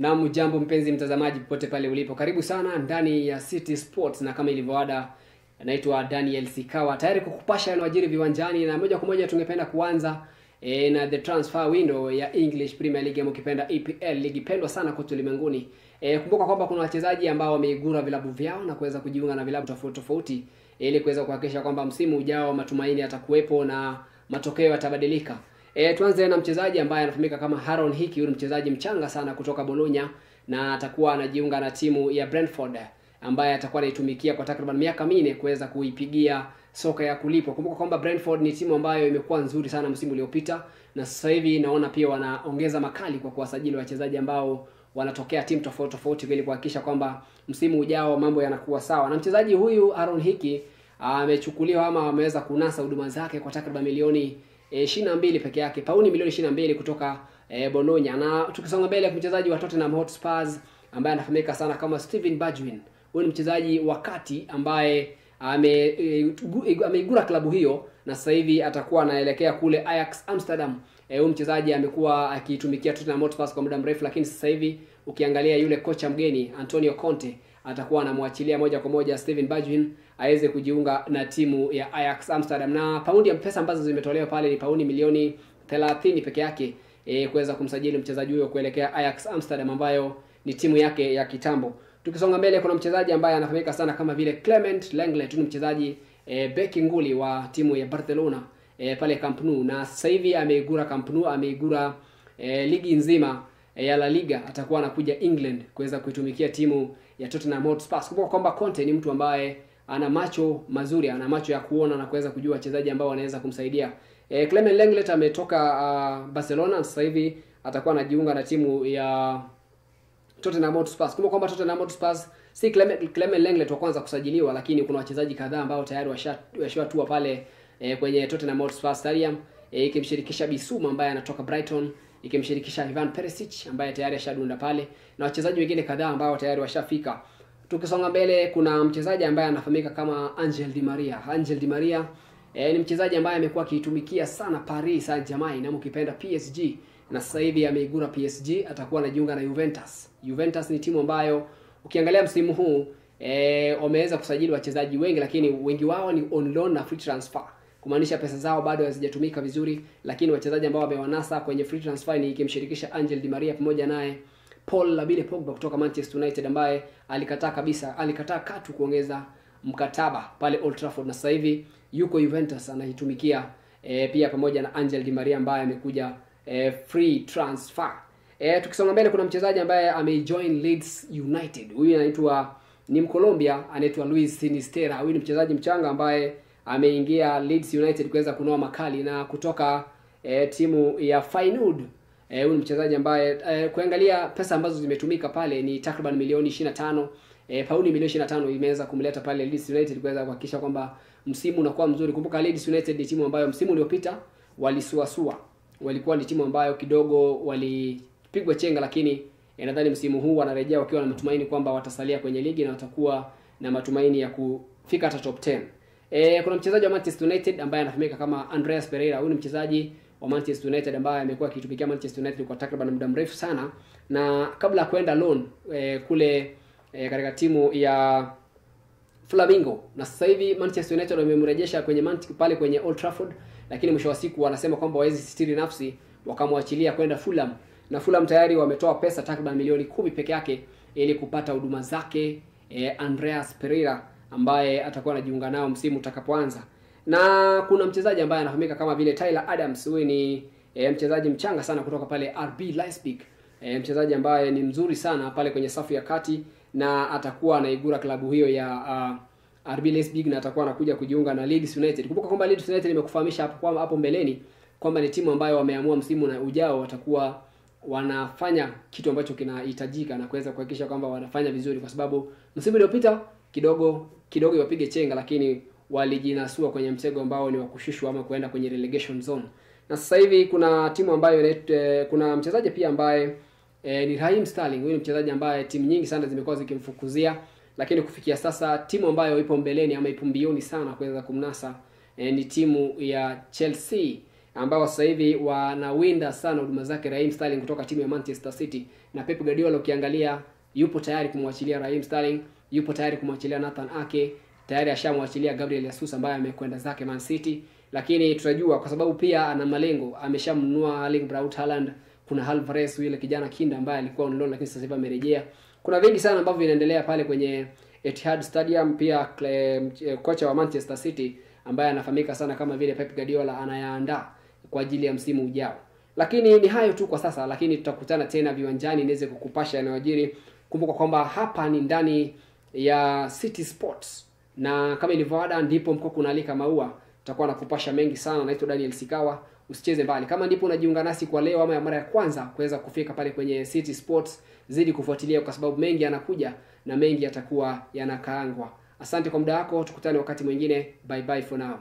Na jambo mpenzi mtazamaji popote pale ulipo, karibu sana ndani ya City Sports, na kama ilivyoada, naitwa Daniel Sikawa tayari kukupasha yanayojiri viwanjani, na moja kwa moja tungependa kuanza e, na the transfer window ya English Premier League ama ukipenda EPL, ligi pendwa sana kote ulimwenguni. E, kumbuka kwamba kuna wachezaji ambao wameigura vilabu vyao na kuweza kujiunga na vilabu tofauti tofauti ili kuweza kuhakikisha kwamba msimu ujao matumaini yatakuwepo na matokeo yatabadilika. E, tuanze na mchezaji ambaye anafahamika kama Aaron Hickey. Huyu mchezaji mchanga sana kutoka Bologna na atakuwa anajiunga na timu ya Brentford ambaye atakuwa anaitumikia kwa takriban miaka minne kuweza kuipigia soka ya kulipwa. Kumbuka kwamba Brentford ni timu ambayo imekuwa nzuri sana msimu uliopita na sasa hivi naona pia wanaongeza makali kwa kuwasajili wachezaji ambao wanatokea timu tofauti tofauti ili kuhakikisha kwamba msimu ujao mambo yanakuwa sawa. Na mchezaji huyu Aaron Hickey amechukuliwa ama ameweza kunasa huduma zake kwa takriban milioni e, 22 peke yake, pauni milioni 22 kutoka e, Bologna. Na tukisonga mbele, mchezaji wa Tottenham Hotspurs ambaye anafahamika sana kama Steven Bergwijn. Huyu ni mchezaji wa kati ambaye ame e, ameigura klabu hiyo na sasa hivi atakuwa anaelekea kule Ajax Amsterdam. E, huyu mchezaji amekuwa akitumikia Tottenham Hotspur kwa muda mrefu, lakini sasa hivi ukiangalia yule kocha mgeni Antonio Conte atakuwa anamwachilia moja kwa moja Steven Bergwijn aweze kujiunga na timu ya Ajax Amsterdam, na paundi ya pesa ambazo zimetolewa pale ni paundi milioni 30 peke yake e, kuweza kumsajili mchezaji huyo kuelekea Ajax Amsterdam ambayo ni timu yake ya kitambo. Tukisonga mbele, kuna mchezaji ambaye anafahamika sana kama vile Clement Lenglet, ni mchezaji e, beki nguli wa timu ya Barcelona e, pale Camp Nou, na sasa hivi ameigura Camp Nou, ameigura e, ligi nzima e, ya La Liga. Atakuwa anakuja England kuweza kuitumikia timu ya Tottenham Hotspur. Kumbuka kwamba Conte ni mtu ambaye ana macho mazuri, ana macho ya kuona na kuweza kujua wachezaji ambao wanaweza kumsaidia. E, Clement Lenglet ametoka uh, Barcelona, sasa hivi atakuwa anajiunga na timu ya Tottenham Hotspur. Kumbuka kwamba Tottenham Hotspur si Clement, Clement Lenglet wa kwanza kusajiliwa, lakini kuna wachezaji kadhaa ambao tayari washatua pale e, kwenye Tottenham Hotspur Stadium e, ikimshirikisha Bissouma ambaye anatoka Brighton, ikimshirikisha Ivan Perisic ambaye tayari ashadunda pale na wachezaji wengine kadhaa ambao tayari washafika. Tukisonga mbele, kuna mchezaji ambaye anafahamika kama Angel Di Maria. Angel Di Maria e, ni mchezaji ambaye amekuwa akiitumikia sana Paris Saint-Germain na mkipenda PSG na sasa hivi ameigura PSG, atakuwa anajiunga na Juventus. Juventus ni timu ambayo ukiangalia msimu huu e, wameweza kusajili wachezaji wengi, lakini wengi wao ni on loan na free transfer, kumaanisha pesa zao bado hazijatumika vizuri, lakini wachezaji ambao wamewanasa kwenye free transfer ni ikimshirikisha Angel Di Maria pamoja naye Paul Labile Pogba kutoka Manchester United ambaye alikataa kabisa, alikataa katu kuongeza mkataba pale Old Trafford na sasa hivi yuko Juventus anaitumikia e, pia pamoja na Angel Di Maria ambaye amekuja e, free transfer. E, tukisonga mbele kuna mchezaji ambaye amejoin Leeds United. Huyu anaitwa ni Mkolombia anaitwa Luis Sinistera. Huyu ni mchezaji mchanga ambaye ameingia Leeds United kuweza kunoa makali na kutoka e, timu ya Feyenoord. Eh, huyu ni mchezaji ambaye e, kuangalia pesa ambazo zimetumika pale ni takriban milioni 25 e, pauni milioni 25 imeweza kumleta pale Leeds United kuweza kuhakikisha kwamba msimu unakuwa mzuri. Kumbuka Leeds United ni timu ambayo msimu uliopita walisuasua, walikuwa ni timu ambayo kidogo walipigwa chenga, lakini e, nadhani msimu huu wanarejea wakiwa na matumaini kwamba watasalia kwenye ligi na watakuwa na matumaini ya kufika hata top 10. Eh, kuna mchezaji wa Manchester United ambaye anafahamika kama Andreas Pereira. Huyu ni mchezaji wa Manchester United ambaye amekuwa akitumikia Manchester United kwa takriban muda mrefu sana, na kabla ya kwenda loan e, kule e, katika timu ya Flamingo, na sasa hivi Manchester United wamemrejesha kwenye Manchester pale kwenye Old Trafford, lakini mwisho wa siku wanasema kwamba wawezi sitiri nafsi, wakamwachilia kwenda Fulham, na Fulham tayari wametoa pesa takriban milioni kumi peke yake ili kupata huduma zake e, Andreas Pereira ambaye atakuwa anajiunga nao msimu utakapoanza na kuna mchezaji ambaye anafahamika kama vile Tyler Adams. Huyu ni e, mchezaji mchanga sana kutoka pale RB Leipzig, e, mchezaji ambaye ni mzuri sana pale kwenye safu ya kati na atakuwa anaigura klabu hiyo ya uh, RB Leipzig na atakuwa anakuja kujiunga na Leeds United. Kumbuka kwamba Leeds United imekufahamisha hapo kwamba hapo mbeleni kwamba ni timu ambayo wameamua msimu na ujao watakuwa wanafanya kitu ambacho kinahitajika na kuweza kuhakikisha kwamba wanafanya vizuri, kwa sababu msimu uliopita kidogo kidogo wapige chenga, lakini walijinasua kwenye mtego ambao ni wa kushushwa ama kuenda kwenye relegation zone. Na sasa hivi kuna timu ambayo e, kuna mchezaji pia ambaye e, ni Raheem Sterling. Huyu ni mchezaji ambaye timu nyingi sana zimekuwa zikimfukuzia, lakini kufikia sasa timu ambayo ipo mbeleni ama ipo mbioni sana kuweza kumnasa e, ni timu ya Chelsea. ambao sasa hivi wanawinda sana huduma zake Raheem Sterling kutoka timu ya Manchester City, na Pep Guardiola ukiangalia yupo tayari kumwachilia Raheem Sterling, yupo tayari kumwachilia Nathan Ake, tayari ashamwachilia Gabriel Jesus ambaye amekwenda zake Man City, lakini tutajua kwa sababu pia ana malengo, ameshamnunua Erling Braut Haaland, kuna Alvarez yule kijana kinda ambaye alikuwa on loan lakini sasa hivi amerejea. Kuna vingi sana ambavyo vinaendelea pale kwenye Etihad Stadium. Pia kocha wa Manchester City ambaye anafahamika sana kama vile Pep Guardiola anayaandaa kwa ajili ya msimu ujao. Lakini ni hayo tu kwa sasa, lakini tutakutana tena viwanjani niweze kukupasha yanayojiri. Kumbuka kwamba hapa ni ndani ya City Sports na kama ilivyoada ndipo mko kunaalika maua, tutakuwa nakupasha mengi sana. Naitwa Daniel Sikawa, usicheze mbali. Kama ndipo unajiunga nasi kwa leo ama ya mara ya kwanza kuweza kufika pale kwenye City Sports, zidi kufuatilia kwa sababu mengi yanakuja na mengi yatakuwa yanakaangwa. Asante kwa muda wako, tukutane wakati mwingine. Bye bye for now.